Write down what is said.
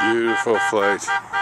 Beautiful flight.